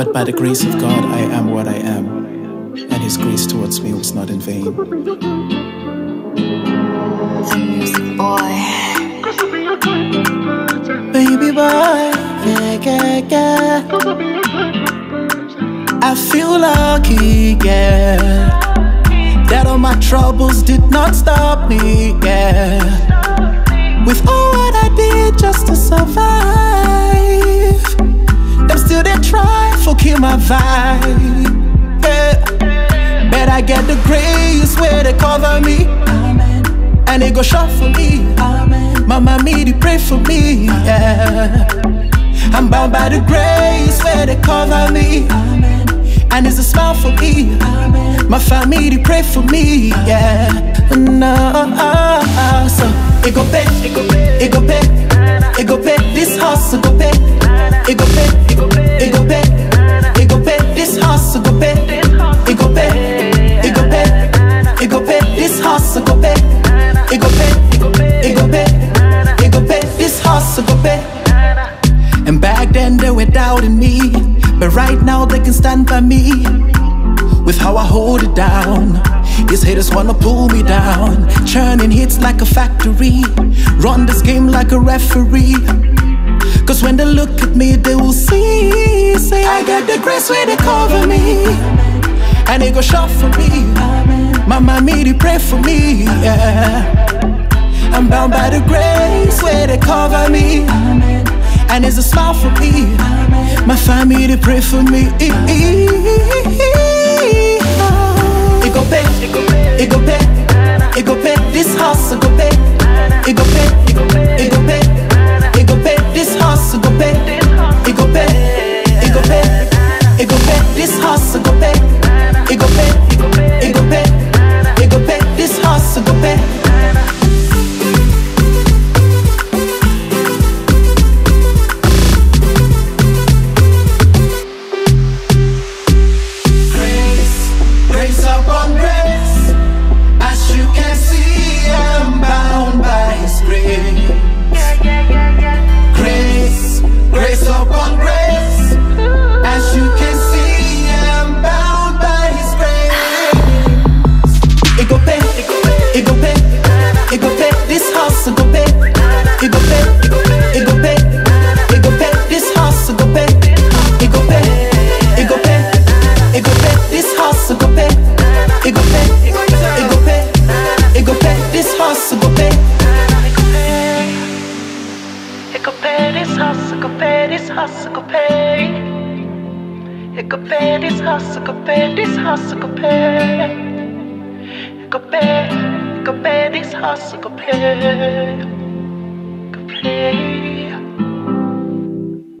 But by the grace of God, I am what I am, and His grace towards me was not in vain. Boy. Baby boy, yeah, yeah, yeah. I feel lucky, yeah. That all my troubles did not stop me, yeah. With all vibe, yeah. But I get the grace where they cover me, Amen. and they go short for me. Amen. Mama me, they pray for me, yeah. I'm bound by the grace where they cover me. Amen. And it's a smile for me. Amen. My family they pray for me, yeah. No, uh, uh, uh, so it go pay, it go pay, it go pay, House go pay, it go pay, it go pay, it go pay. This house go pay. And back then they were doubting me, but right now they can stand by me with how I hold it down. These haters wanna pull me down, churning hits like a factory, run this game like a referee. Cause when they look at me, they will see, say I got the grace where they cover me, and they go short for me. Me, they pray for me, yeah. I'm bound by the grace where they cover me. And it's a smile for me. My family they pray for me. It go pay, it go pay, it go pay. This it go pay. Could pay this it could pay this it could pay. Could pay this it could pay this house, could pay. Could pay, could pay this house, it could pay.